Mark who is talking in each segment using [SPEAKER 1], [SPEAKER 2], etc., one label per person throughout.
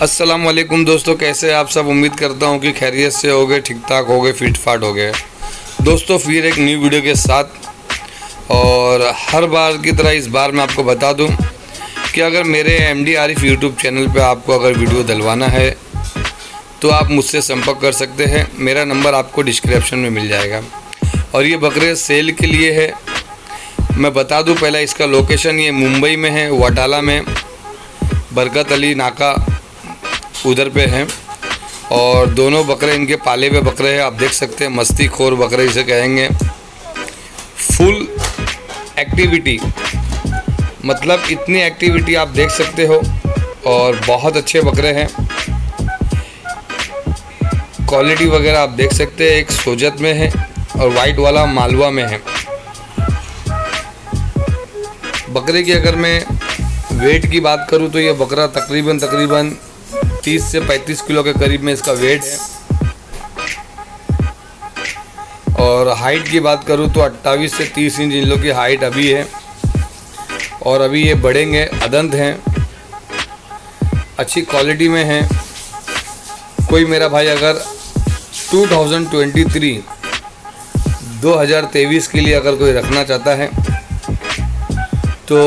[SPEAKER 1] अस्सलाम वालेकुम दोस्तों, कैसे आप सब? उम्मीद करता हूँ कि खैरियत से हो गए ठीक ठाक हो गए फिट फाट हो गए। दोस्तों, फिर एक न्यू वीडियो के साथ। और हर बार की तरह इस बार मैं आपको बता दूँ कि अगर मेरे M D Arif YouTube channel पे आपको अगर वीडियो डलवाना है तो आप मुझसे संपर्क कर सकते हैं। मेरा नंबर आपको डिस्क्रिप्शन में मिल जाएगा। और ये बकरे सेल के लिए है। मैं बता दूँ, पहला इसका लोकेशन ये मुंबई में है, वाटाला में। बरकत अली नाका उधर पे है और दोनों बकरे इनके पाले हुए बकरे हैं। आप देख सकते हैं, मस्ती खोर बकरे इसे कहेंगे। फुल एक्टिविटी मतलब इतनी एक्टिविटी आप देख सकते हो और बहुत अच्छे बकरे हैं। क्वालिटी वगैरह आप देख सकते हैं, एक सोजत में है और वाइट वाला मालवा में है। बकरे की अगर मैं वेट की बात करूँ तो ये बकरा तकरीबन तकरीबन 30 से 35 किलो के करीब में इसका वेट है। और हाइट की बात करूँ तो 28 से 30 इंच इन लोग की हाइट अभी है। और अभी ये बढ़ेंगे, अदंत हैं। अच्छी क्वालिटी में हैं। कोई मेरा भाई अगर 2023 2023 के लिए अगर कोई रखना चाहता है तो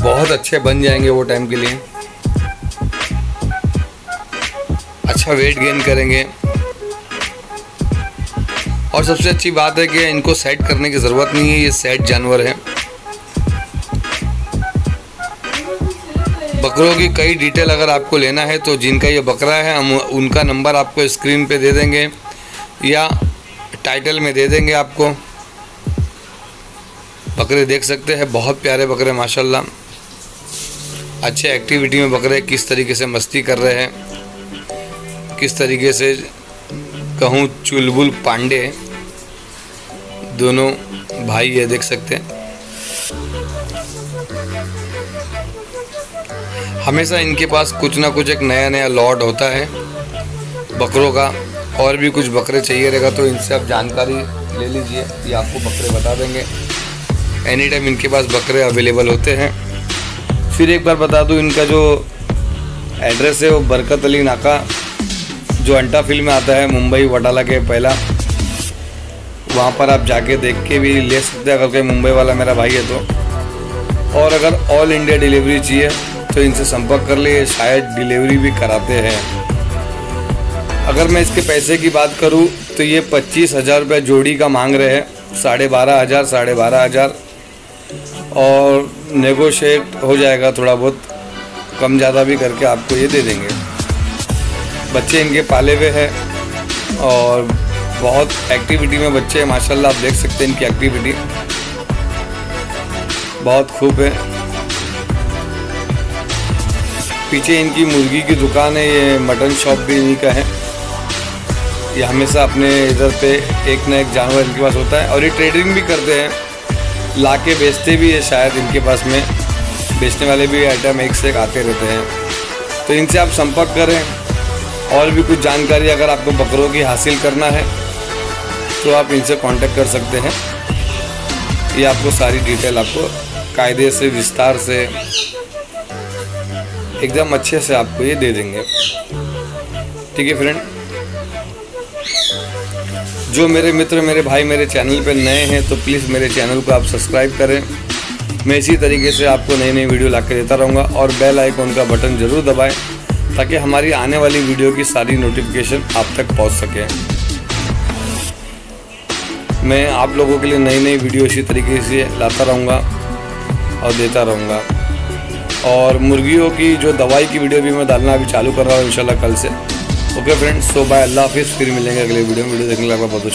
[SPEAKER 1] बहुत अच्छे बन जाएँगे वो टाइम के लिए। अच्छा वेट गेन करेंगे। और सबसे अच्छी बात है कि इनको सेट करने की ज़रूरत नहीं है, ये सेट जानवर हैं। बकरों की कई डिटेल अगर आपको लेना है तो जिनका ये बकरा है, हम उनका नंबर आपको स्क्रीन पे दे देंगे, या टाइटल में दे देंगे आपको। बकरे देख सकते हैं, बहुत प्यारे बकरे, माशाल्लाह। अच्छे एक्टिविटी में बकरे किस तरीके से मस्ती कर रहे हैं, किस तरीके से कहूँ चुलबुल पांडे, दोनों भाई ये देख सकते हैं। हमेशा इनके पास कुछ ना कुछ एक नया नया लॉट होता है, बकरों का, और भी कुछ बकरे चाहिए रहेगा तो इनसे आप जानकारी ले लीजिए, ये आपको बकरे बता देंगे। एनी टाइम इनके पास बकरे अवेलेबल होते हैं फिर एक बार बता दूँ, इनका जो एड्रेस है वो बरकत अली नाका, जो अंटा फ़ील्ड में आता है, मुंबई वटाला के पहला। वहाँ पर आप जाके देख के भी ले सकते हैं, अगर कोई मुंबई वाला मेरा भाई है तो। और अगर ऑल इंडिया डिलीवरी चाहिए तो इनसे संपर्क कर लिए शायद डिलीवरी भी कराते हैं। अगर मैं इसके पैसे की बात करूँ तो ये पच्चीस हज़ार रुपये जोड़ी का मांग रहे हैं, साढ़े बारह हज़ार, साढ़े बारह हज़ार। और नेगोशिएट हो जाएगा थोड़ा बहुत, कम ज़्यादा भी करके आपको ये दे देंगे। बच्चे इनके पाले हुए हैं और बहुत एक्टिविटी में बच्चे हैं, माशाल्लाह आप देख सकते हैं इनकी एक्टिविटी बहुत खूब है। पीछे इनकी मुर्गी की दुकान है, ये मटन शॉप भी इन्हीं का है। ये हमेशा अपने इधर पे एक ना एक जानवर इनके पास होता है और ये ट्रेडिंग भी करते हैं। ला के बेचते भी है शायद इनके पास में। बेचने वाले भी आइटम एक से एक आते रहते हैं। तो इनसे आप संपर्क करें। और भी कुछ जानकारी अगर आपको बकरों की हासिल करना है तो आप इनसे कांटेक्ट कर सकते हैं। ये आपको सारी डिटेल आपको कायदे से, विस्तार से, एकदम अच्छे से आपको ये दे देंगे। ठीक है फ्रेंड जो मेरे मित्र, मेरे भाई, मेरे चैनल पे नए हैं तो प्लीज़ मेरे चैनल को आप सब्सक्राइब करें। मैं इसी तरीके से आपको नई नई वीडियो ला देता रहूँगा और बेल आइकॉन का बटन ज़रूर दबाएँ, ताकि हमारी आने वाली वीडियो की सारी नोटिफिकेशन आप तक पहुँच सके। मैं आप लोगों के लिए नई नई वीडियो इसी तरीके से लाता रहूँगा और देता रहूँगा। और मुर्गियों की जो दवाई की वीडियो भी मैं डालना अभी चालू कर रहा हूँ, इंशाल्लाह कल से। ओके फ्रेंड्स सो बाय अल्लाह हाफिज़ फिर मिलेंगे अगले वीडियो में। वीडियो देखने लगा बहुत